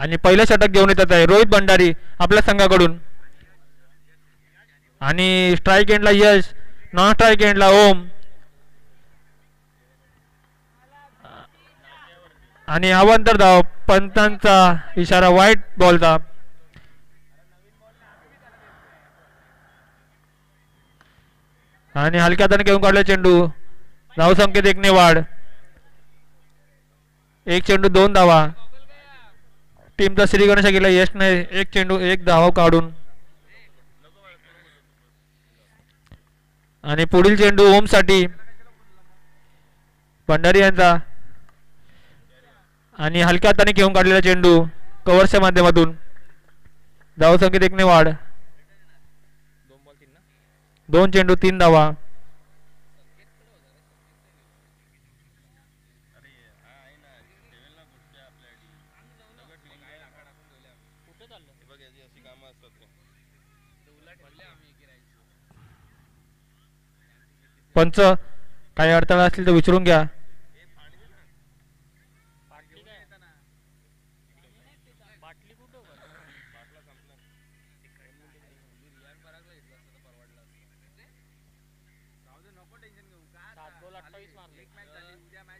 आणि पहिलं षटक घेऊन येतात आहे. रोहित भंडारी आपल्या संघाकडून. आणि स्ट्राईक एंडला यश नॉन स्ट्राईक एंडला ओम. आणि अवांतर धाव पंतांचा इशारा वाईट बॉलचा आणि हलक्या हाताने घेऊन काढला चेंडू. धाव संख्येत एकने वाढ एक चेंडू दोन धावा. टीमचा श्री गणेश गेला यश नाही. एक चेंडू एक धावा काढून. आणि पुढील चेंडू ओमसाठी भंडारी यांचा. आणि हलक्या हाताने घेऊन काढलेला चेंडू कव्हरच्या माध्यमातून. धाव संख्येत एकने वाढ. दोन चेंडू तीन धावा. पंच काही अडथळा असतील तर विचारून घ्या.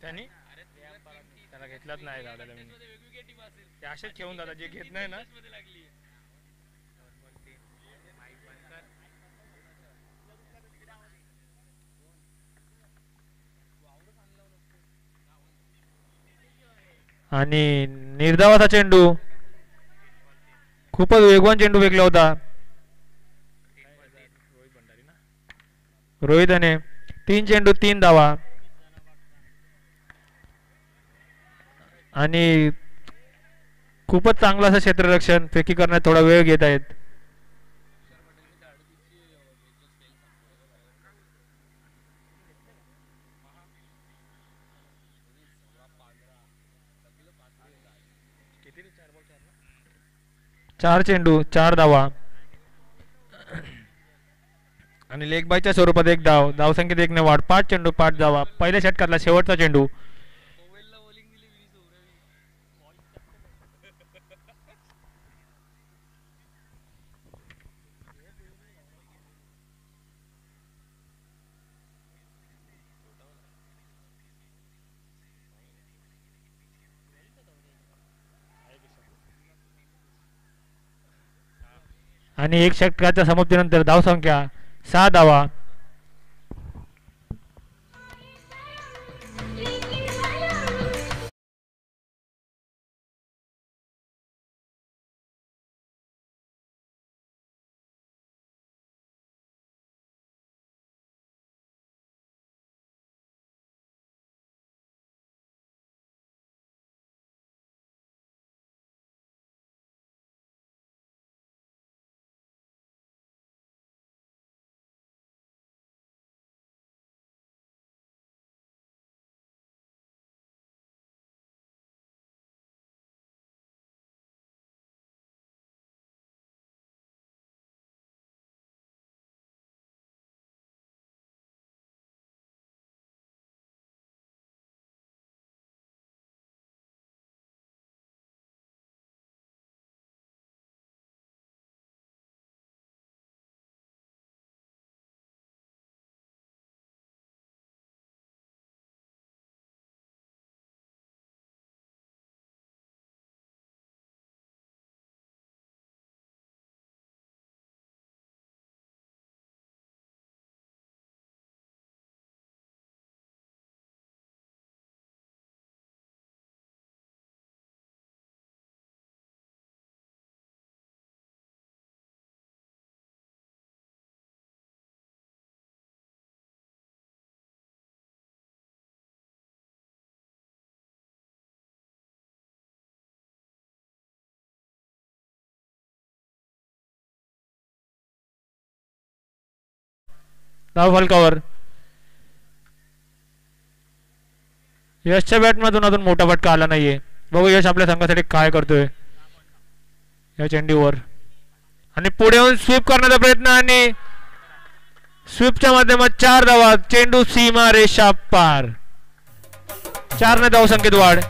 त्यांनी? त्याला घेतलाच नाही दादा ते असेच ठेवून दादा जे घेत नाही ना आणि निर्धावाचा चेंडू. खूपच वेगवान चेंडू फेकला होता. रोहितने तीन चेंडू तीन धावा. आणि खूपच चांगलं असं क्षेत्ररक्षण फेकी करण्यात थोडा वेळ घेत आहेत. चार चेंडू चार धावा. आणि लेगबायच्या स्वरूपात एक धाव धावसंख्येत एक ने वाढ. पाच चेंडू पाच धावा. पहिल्या षटकातला शेवटचा चेंडू. आणि एक षटकाच्या समाप्तीनंतर धावसंख्या सहा धावा धाव फलकावर. यशच्या बॅटमधून अजून मोठा फटका आला नाहीये. बघू यश आपल्या संघासाठी काय करतोय. या चेंडूवर आणि पुढे येऊन स्वीप करण्याचा प्रयत्न आणि स्वीपच्या माध्यमात चार धावा चेंडू सीमा रेषा पार. चार ने धाव संख्येत वाढ.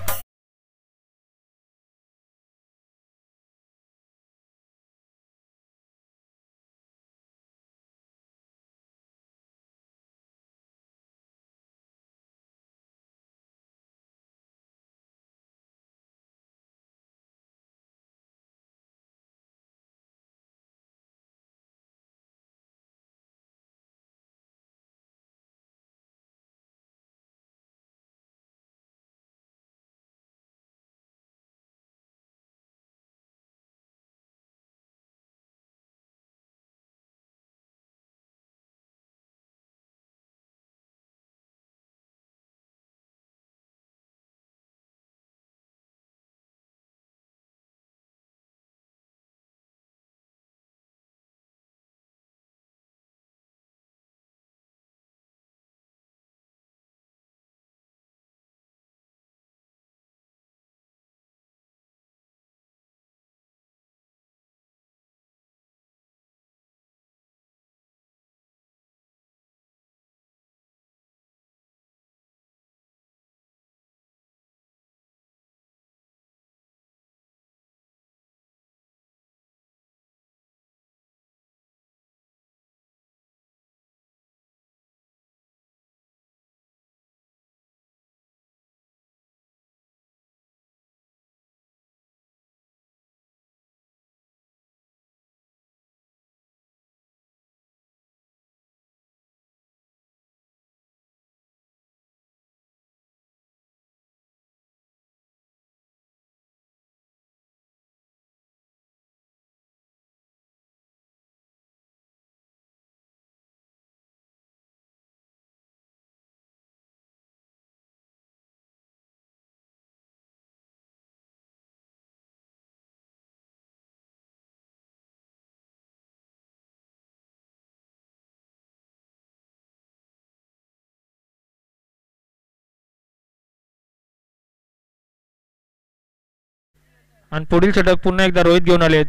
आणि पुढील षटक पुन्हा एकदा रोहित घेऊन आले आहेत.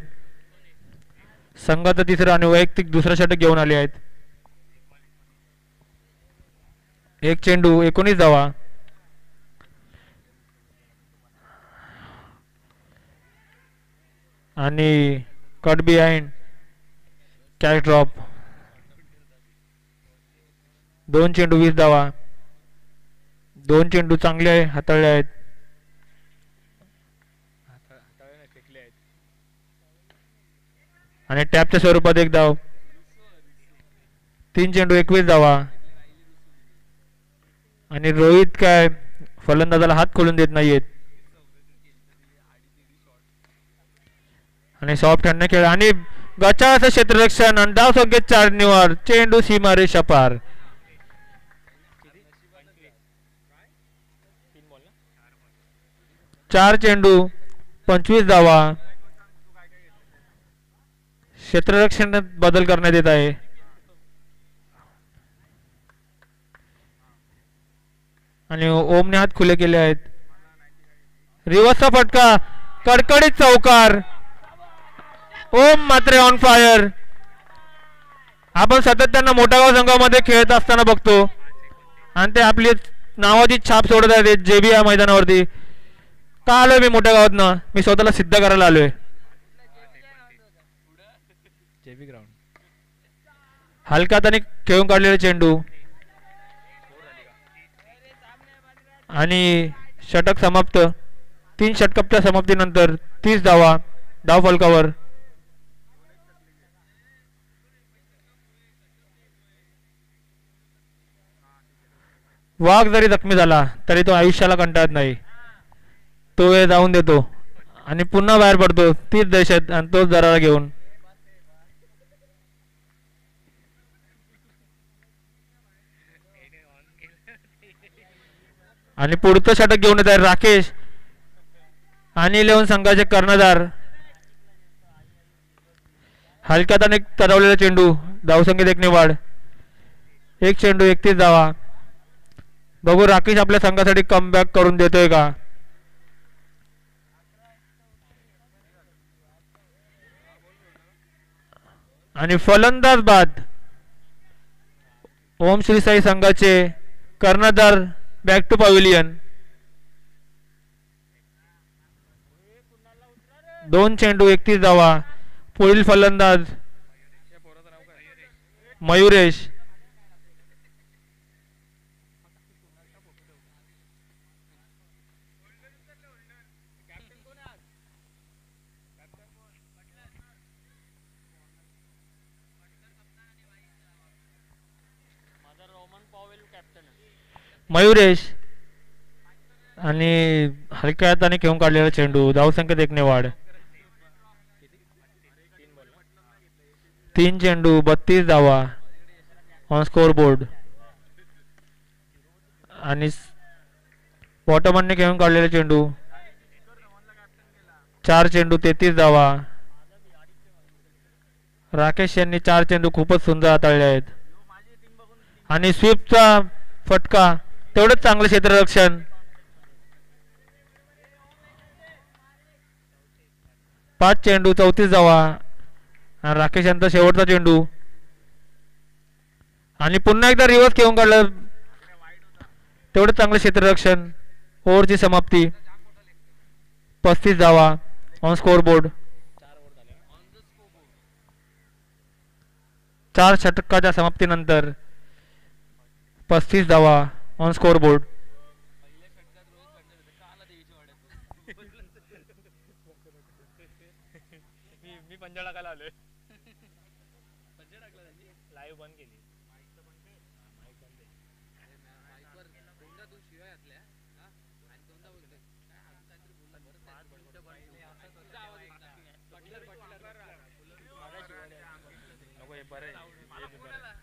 संघाचं तिसरं आणि वैयक्तिक दुसरं षटक घेऊन आले आहेत. एक चेंडू एकोणीस धावा. आणि कट बिहाइंड कॅच ड्रॉप दोन चेंडू वीस धावा. दोन चेंडू चांगले हाताळले आहेत. आणि टॅपच्या स्वरूपात एक धाव. तीन चेंडू एकवीस धावा. आणि रोहित काय फलंदाजाला हात खोलून देत नाहीयेत. आणि सॉफ्ट हॅन्डने खेळ. आणि गचाचं क्षेत्ररक्षण आणि धाव संख्येत चार निवार. चेंडू सीमारे शपार चार चेंडू पंचवीस धावा. क्षेत्ररक्षणात बदल करण्यात येत आहे. आणि ओमने हात खुले केले आहेत. रिवर्सचा फटका. कडकडीत चौकार. ओम मात्र ऑन फायर आपण सातत्यानं त्यांना गाव संघामध्ये खेळत असताना बघतो. आणि ते आपली नावाची छाप सोडत आहेत. जेबी या मैदानावरती. का आलोय मी मोठ्या गावातनं? मी स्वतःला सिद्ध करायला आलोय. हलका आणि खेळून काढलेला चेंडू. आणि षटक समाप्त. तीन षटकाच्या समाप्तीनंतर तीस धावा. धाव फलकावर वाघ जरी जखमी झाला तरी तो आयुष्याला कंटाळत नाही. तो वेळ जाऊन देतो. आणि पुन्हा बाहेर पडतो तीच दहशत आणि तोच दराला घेऊन. आणि पुढचं षटक घेऊन येत आहे राकेश आणि इलेव्हन संघाचे कर्णधार. हलक्यात आणि तरवलेला चेंडू धावसंख्येत एक निवाड. एक चेंडू एकतीस धावा. बघू राकेश आपल्या संघासाठी कमबॅक करून देतोय का? आणि फलंदाज बाद. ओम श्री साई संघाचे कर्णधार बॅक टू पॅव्हिलियन दोन चेंडू एकतीस धावा. पुढील फलंदाज मयुरेश. मयुरेश आणि हलक्या हाताने घेऊन काढलेला चेंडू धावसंख्येत एक वाढ. तीन चेंडू बत्तीस धावा ऑन स्कोर बोर्ड आणि बॉटमनने घेऊन काढलेला चेंडू. चार चेंडू तेहतीस धावा. राकेश यांनी चार चेंडू खूपच सुंदर हाताळले आहेत. आणि स्वीपचा फटका तेवढंच चांगलं क्षेत्ररक्षण. पाच चेंडू चौतीस धावा. आणि राकेश यांचा शेवटचा चेंडू. आणि पुन्हा एकदा रिवर्स घेऊन काढलं. तेवढं चांगलं क्षेत्ररक्षण. ओव्हरची समाप्ती. पस्तीस धावा. ऑन स्कोर बोर्ड चार षटकाच्या समाप्तीनंतर पस्तीस धावा. ऑन स्कोर बोर्ड मी पंजा टाकायला आलोय. लाईव्ह बंद केली. नको हे बरं आहे. हे बी बरं आहे.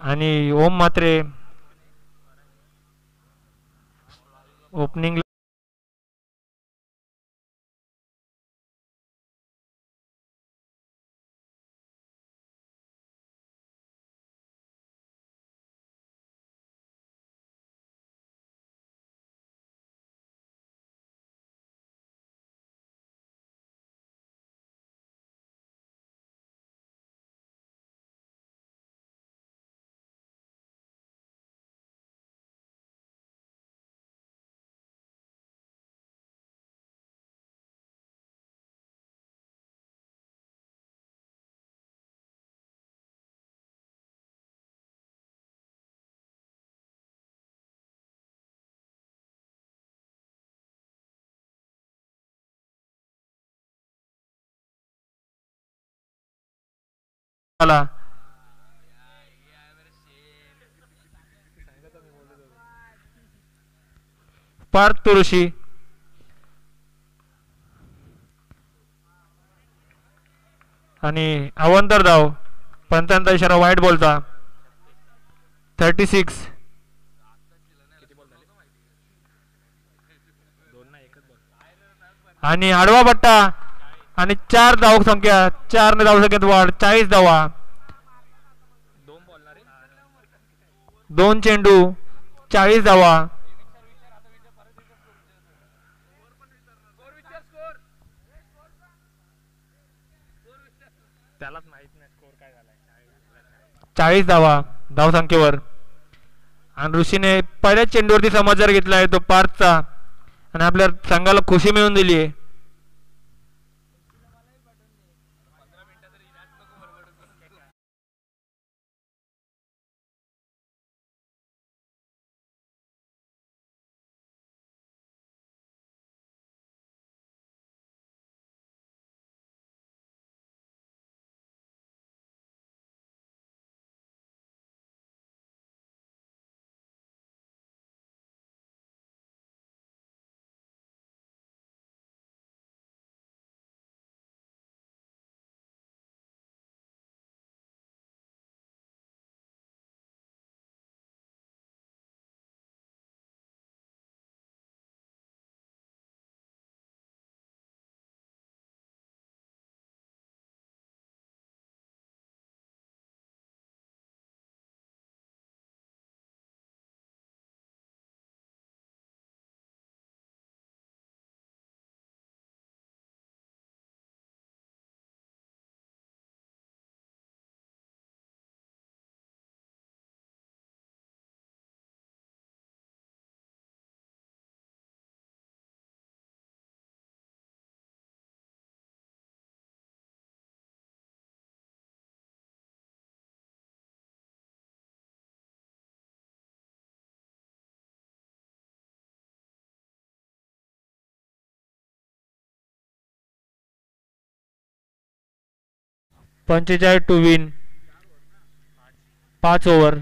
आणि ओम मात्रे. ओपनिंग आला. पार्थ ऋषी आणि अवंतर धाव पंचांचा इशारा वाईट बॉलचा थर्टी सिक्स आणि आडवा पट्टा आणि चार धाव संख्या चार ने धाव संख्येत वाढ चाळीस धावा. दोन चेंडू चाळीस धावा. त्यालाच माहीत नाही स्कोर काय झालाय. चाळीस धावा धावसंख्येवर आणि ऋषीने पहिल्याच चेंडूवरती समाचार घेतला आहे तो पार्थचा आणि आपल्या संघाला खुशी मिळवून दिली आहे पंचेचाळीस टू विन पाच ओव्हर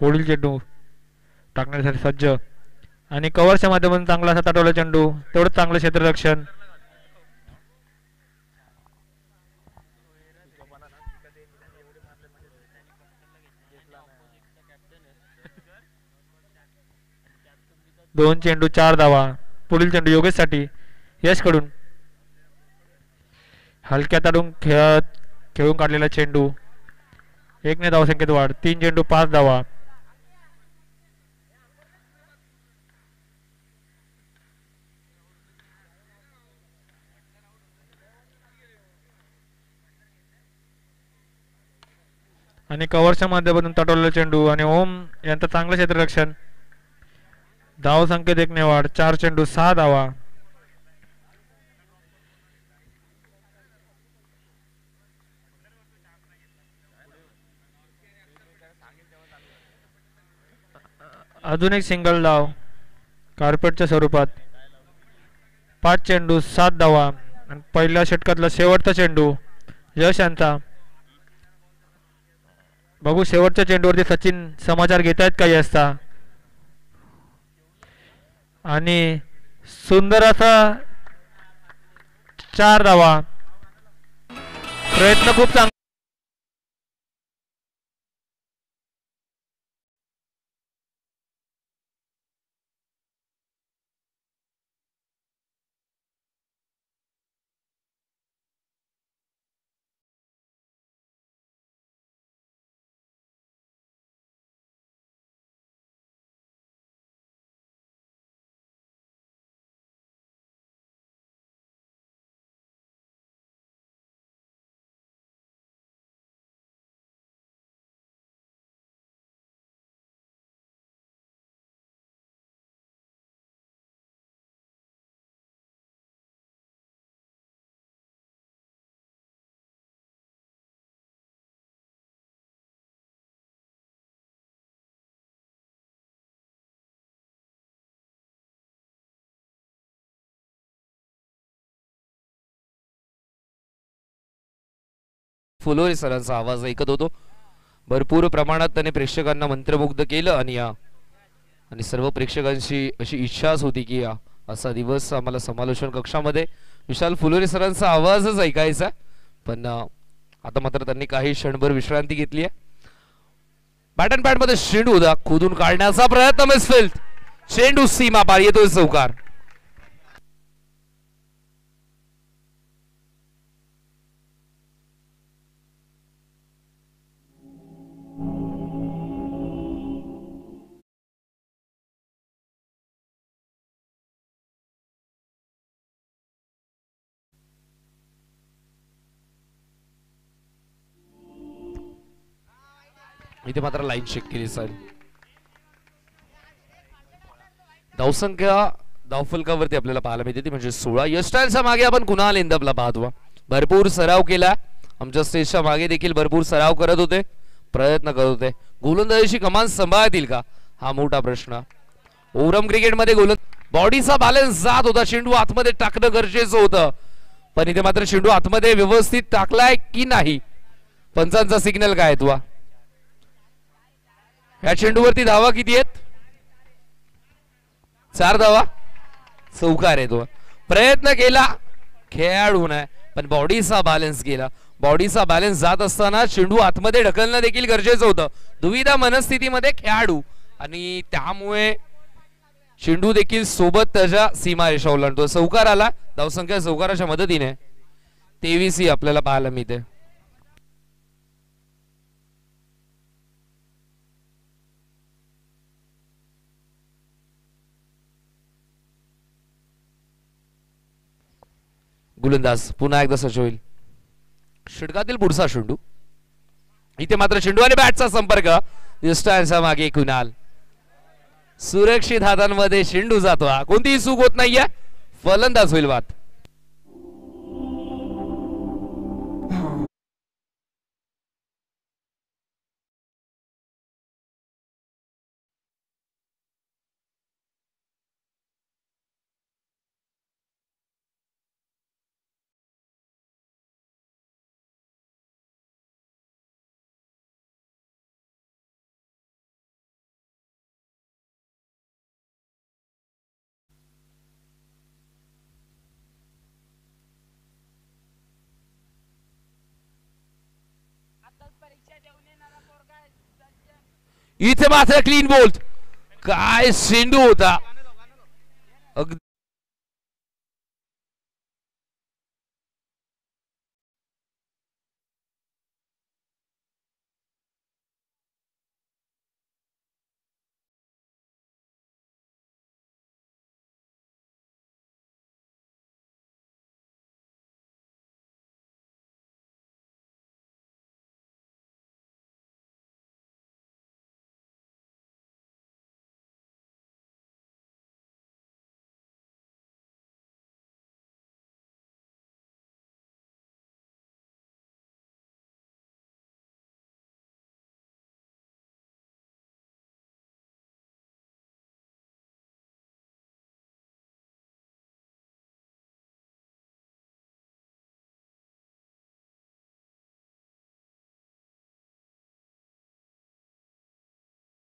पुढील चेंडू. टाकण्यासाठी सज्ज. आणि कव्हरच्या माध्यमातून चांगला असा ताटवला चेंडू. तेवढं चांगलं क्षेत्ररक्षण. दोन चेंडू चार धावा. पुढील चेंडू योगेशसाठी यशकडून. हलक्या ताडून खेळत खेळून काढलेला चेंडू. एकने धावसंख्येत वाढ. तीन चेंडू पाच धावा. आणि कव्हरच्या माध्यमातून तटवलेला चेंडू आणि ओम यांचं चांगलं क्षेत्ररक्षण. धाव संख्येत एक नेवाड चार चेंडू सहा धावा. अजून एक सिंगल धाव कार्पेटच्या स्वरूपात. पाच चेंडू सात धावा. आणि पहिल्या षटकातला शेवटचा चेंडू यश यांचा. बघू शेवटच्या चेंडूवरती सचिन समाचार घेत आहेत का यशचा? आणि सुंदर असा चार धावा. प्रयत्न खूप चांगला फुलोरे सरांचा आवाज ऐकत होतो. भरपूर प्रमाणात त्याने प्रेक्षकांना मंत्रमुग्ध केलं आणि या. आणि सर्व प्रेक्षकांशी अशी इच्छाच होती की या. असा दिवस आम्हाला समालोचन कक्षामध्ये. विशाल फुलोरे सरांचा आवाजच ऐकायचा. पण आता मात्र त्यांनी काही क्षणभर विश्रांती घेतली आहे. बॅट अँड पॅडमध्ये चेंडू खोदून काढण्याचा प्रयत्न मिसफिल्ड. चेंडू सीमा पार येतोय चौकार. इथे मात्र लाईन चेक केली सर. धावसंख्या धावफलकावरती आपल्याला पाहायला मिळते ती म्हणजे सोळा. यष्टांच्या मागे आपण कुणाल इंदबला पाहतो. भरपूर सराव केला. आमच्या स्टेजच्या मागे देखील भरपूर सराव करत होते. प्रयत्न करत होते. गोलंदाजीची कमान सांभाळतील का? हा मोठा प्रश्न. ओरम क्रिकेटमध्ये गोलंद बॉडीचा बॅलन्स जात होता. चेंडू आतमध्ये टाकणं गरजेचं होतं. पण इथे मात्र चेंडू आतमध्ये व्यवस्थित टाकलाय की नाही? पंचांचा सिग्नल काय तुवा तुला? या चेंडूवरती धावा किती आहेत? चार धावा. चौकार आहे तो. प्रयत्न केला. खेळाडू नाही पण बॉडीचा बॅलन्स गेला. बॉडीचा बॅलन्स जात असताना चेंडू आतमध्ये ढकलणं देखील गरजेचं होतं. दुविधा मनस्थितीमध्ये खेळाडू. आणि त्यामुळे चेंडू देखील सोबत त्याच्या सीमारेषा ओलांडतो. चौकार आला. धावसंख्या चौकाराच्या मदतीने. तेवीस ही आपल्याला पाहायला मिळते. गोलंदाज. पुन्हा एकदा सच होईल षटकातील पुढचा चेंडू इथे मात्र चेंडू आणि बॅटचा संपर्क. इस्टांच्या मागे कुणाल. सुरक्षित हातांमध्ये चेंडू जातो कोणतीही चूक होत नाहीये. फलंदाज होईल वाद इथे मात्र क्लीन बोल्ट काय शेंडू होता. अगदी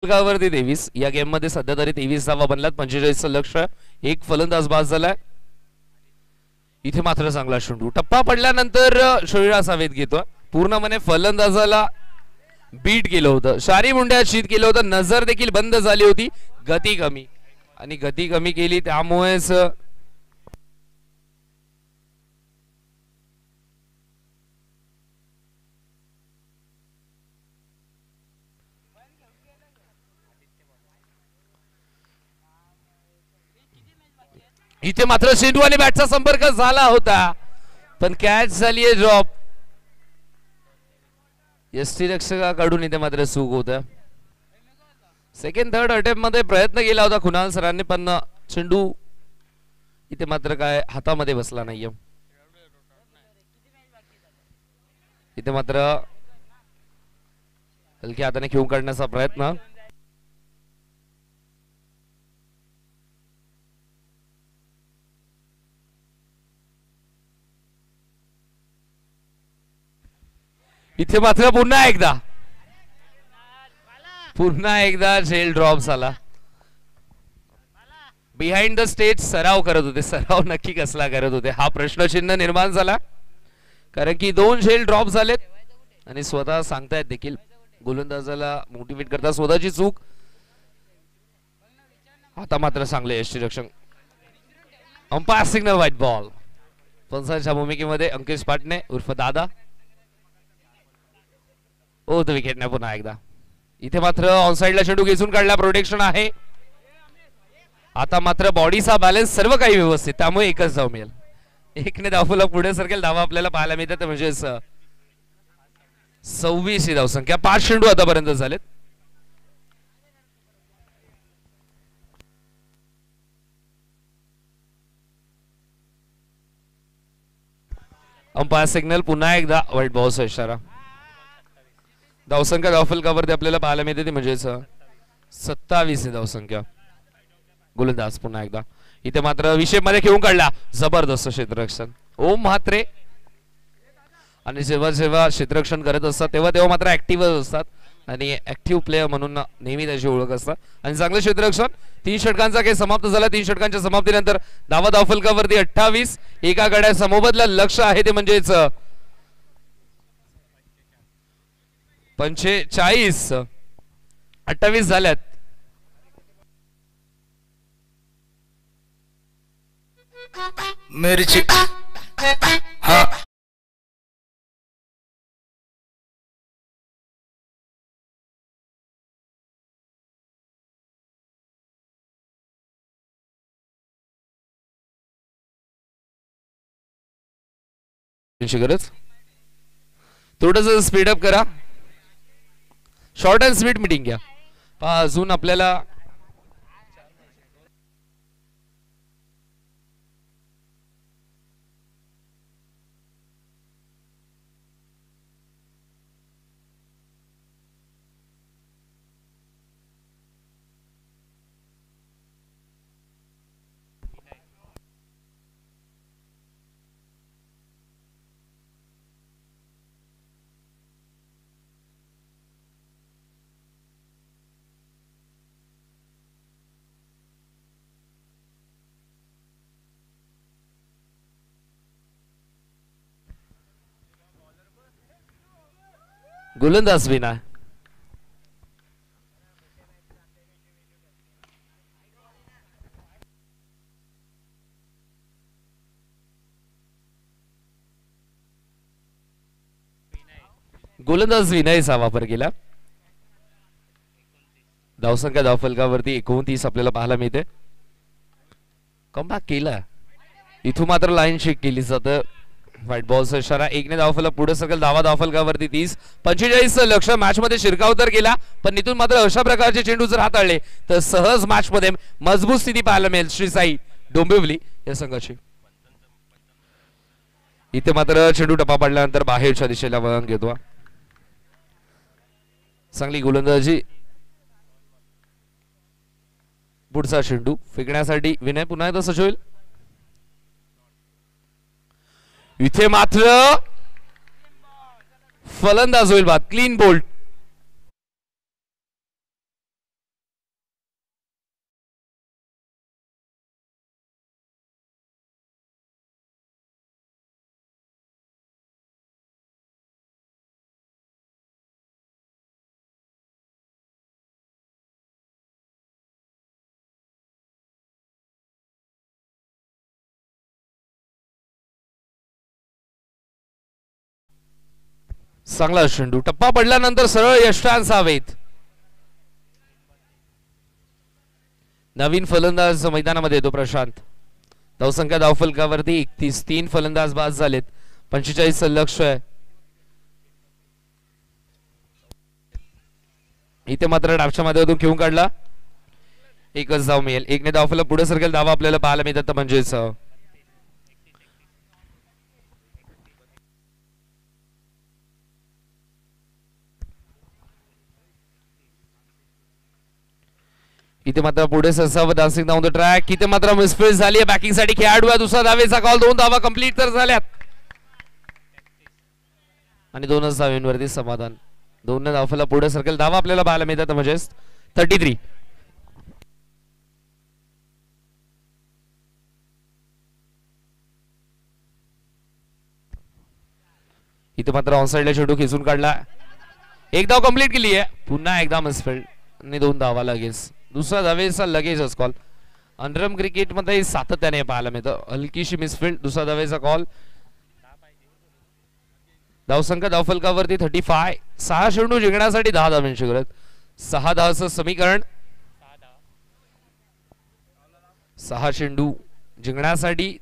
वरती तेवीस. या गेममध्ये सध्या तरी तेवीस धावा बनल्यात पंचेचाळीसचं लक्ष एक फलंदाज बाद झालाय. इथे मात्र चांगला शेंडू. टप्पा पडल्यानंतर शरीरा वेध घेतो पूर्णपणे फलंदाजाला बीट केलं होतं. शारी मुंड्या शीत केलं होतं. नजर देखील बंद झाली होती. गती कमी. आणि गती कमी केली त्यामुळेच इथे मात्र शेंडू आणि बॅटचा संपर्क झाला होता. पण कॅच झालीये ड्रॉप यष्टी रक्षकाकडून इथे मात्र चूक होत. सेकंड थर्ड अटेम्पमध्ये प्रयत्न केला होता कुणाल सरांनी पण चेंडू इथे मात्र काय हातामध्ये बसला नाहीये. इथे मात्र हलक्या हाताने खेळून काढण्याचा प्रयत्न. इथे मात्र पुन्हा एकदा. पुन्हा एकदा झेल ड्रॉप झाला. बिहाइंड द स्टेज सराव करत होते. सराव नक्की कसला करत होते? हा प्रश्नचिन्ह निर्माण झाला. कारण की दोन झेल ड्रॉप झालेत. आणि स्वतः सांगतायत देखील गोलंदाजाला मोटिवेट करता स्वतःची चूक. आता मात्र चांगले यष्टीरक्षण अंपायर सिग्नल व्हाईट बॉल पंचांच्या भूमिकेमध्ये अंकिश पाटणे उर्फ दादा. ओ तो विकेट पुन्हा एकदा. इथे मात्र ऑनसाईडला चेंडू घेसून काढला. प्रोटेक्शन आहे. आता मात्र बॉडीचा बॅलन्स सर्व काही व्यवस्थित. त्यामुळे एकच धाव मिळेल. एकने धावला पुढे सरकेल धावा आपल्याला पाहायला मिळतात. म्हणजे सव्वीस ही धावसंख्या. पाच चेंडू आतापर्यंत झालेत. अंपायर सिग्नल पुन्हा एकदा वाईट बॉलचा इशारा धावसंख्या धावफलकावरती आपल्याला पाहायला मिळते ती म्हणजेच सत्तावीस आहे धावसंख्या गोलंदाज पुन्हा एकदा. इथे मात्र विषयमध्ये खेळून काढला. जबरदस्त क्षेत्ररक्षण. ओम म्हात्रे. आणि जेव्हा जेव्हा क्षेत्ररक्षण करत असतात तेव्हा तेव्हा मात्र ऍक्टिव्ह असतात. आणि ऍक्टिव्ह प्लेअर म्हणून नेहमी त्याची ओळख असतात. आणि चांगलं क्षेत्ररक्षण. तीन षटकांचा काही समाप्त झाला. तीन षटकांच्या समाप्तीनंतर धावा धावफलकावरती अठ्ठावीस. एका गड्या समोबदला लक्ष आहे ते म्हणजेच पंचेचाळीस. अठ्ठावीस झाल्यात. मिरची. हा. गरज. थोडस स्पीडअप करा. शॉर्ट अँड स्वीट मिटिंग घ्या. पहा अजून आपल्याला गोलंदाज विना गोलंदाज विनयचा वापर केला. धावसंख्या धावफलकावरती एकोणतीस आपल्याला पाहायला मिळते. कमबॅक केला. इथून मात्र लाईन शेक केली जातं. व्हाईट बॉलचा इशारा. एकने धावफल पुढे सरकल धावा धावफलकावरती तीस. पंचेचाळीस लक्ष मॅच मध्ये शिरकाव तर केला पण इथून मात्र अशा प्रकारचे चेंडू जर हाताळले तर सहज मॅच मध्ये मजबूत स्थिती पाहायला मिळेल. श्री साई डोंबिवली या संघाची. इथे मात्र चेंडू टप्पा पडल्यानंतर बाहेरच्या दिशेला वळण घेतो चांगली गोलंदाजी. पुढचा चेंडू. फेकण्यासाठी विनय पुन्हा एकदा सच होईल इथे मात्र फलंदाज होईल बाद क्लीन बोल्ट चांगला चेंडू टप्पा पडल्यानंतर सरळ यष्टांस हवेत नवीन फलंदाज मैदानामध्ये येतो प्रशांत. धावसंख्या धावफलकावरती एकतीस तीन फलंदाज बाद झालेत. पंचेचाळीस लक्ष आहे. इथे मात्र डापच्या माध्यमातून घेऊन काढला. एकच धाव मिळेल. एकने धावफलक पुढे सरकेल. धावा आपल्याला पाहायला मिळतात म्हणजेच इथे मात्र पुढे ससाव डान्सिंग डाऊन द ट्रॅक इथे मात्र मिसफिल झाली आहे. बॅकिंगसाठी खेळाडू आहे दुसरा धावेचा कॉल दोन धावा कंप्लीट तर झाल्यात. आणि दोनच धावेंवरती समाधान. दोन धावफेला पुढे सरकेल धावा आपल्याला पाहायला मिळतात म्हणजेच थर्टी थ्री इथे मात्र ऑनसाईडला चेंडू खेचून काढला. एक धाव कंप्लीट केली आहे. पुन्हा एकदा मिसफिल्ड आणि दोन धावा लगेच. दुसरा धावेचा लगेचच कॉल अंडरम क्रिकेटमध्ये सातत्याने पाहायला मिळतं. हलकीशी मिसफिल्ड दुसरा धावेचा कॉल धावसंख्या धावफलकावरती थर्टी फाय सहा चेंडू जिंकण्यासाठी दहा धावांची गरज. सहा धावाचं समीकरण. सहा चेंडू जिंकण्यासाठी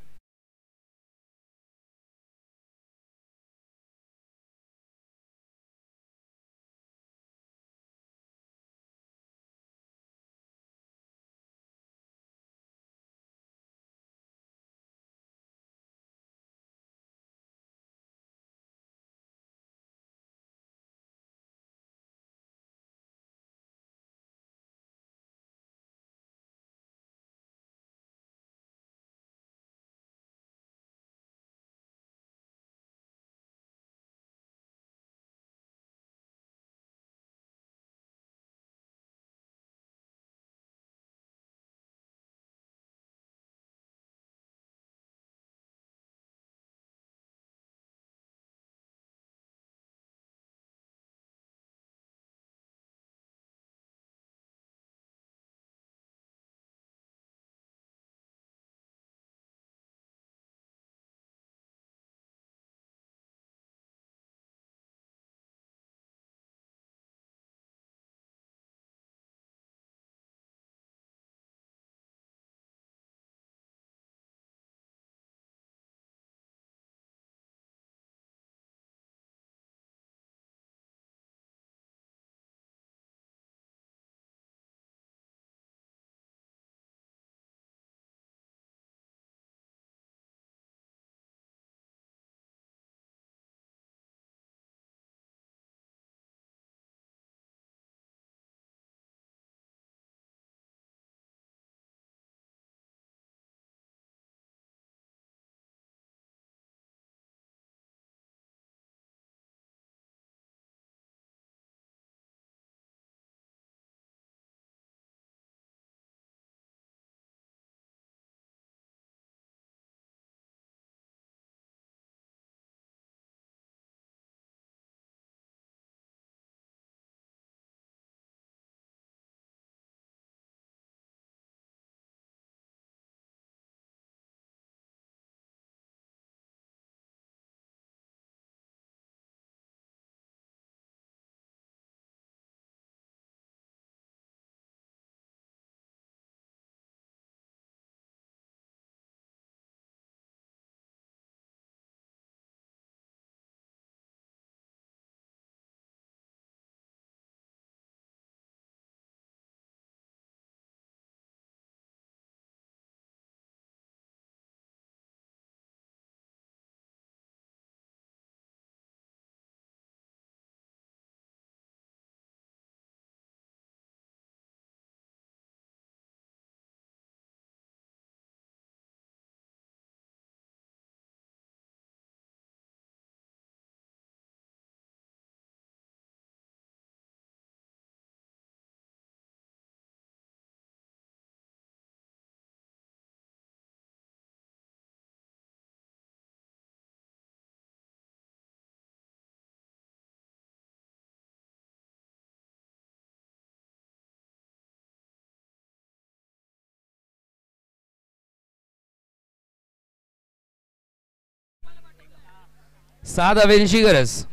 सहा धाव्यांची गरज.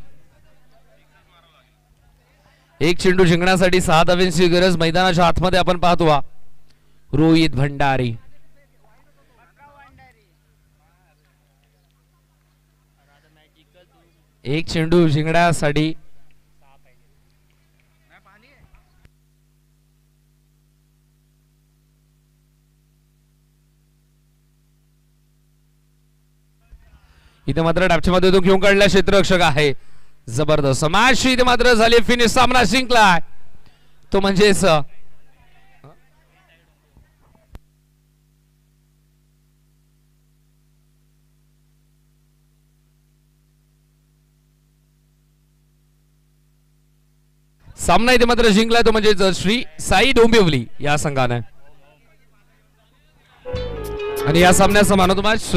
एक चेंडू जिंकण्यासाठी सहा धाव्यांची गरज. मैदानाच्या आतमध्ये आपण पाहतो रोहित भंडारी. एक चेंडू जिंकण्यासाठी इथे मात्र डापच्या मध्ये तो घेऊन काढला क्षेत्ररक्षक आहे. जबरदस्त. मॅच इथे मात्र झाली फिनिश सामना जिंकलाय. तो म्हणजेच सामना इथे मात्र जिंकलाय. तो म्हणजे श्री साई डोंबिवली या संघाने. आणि या सामन्याचा मान मॅच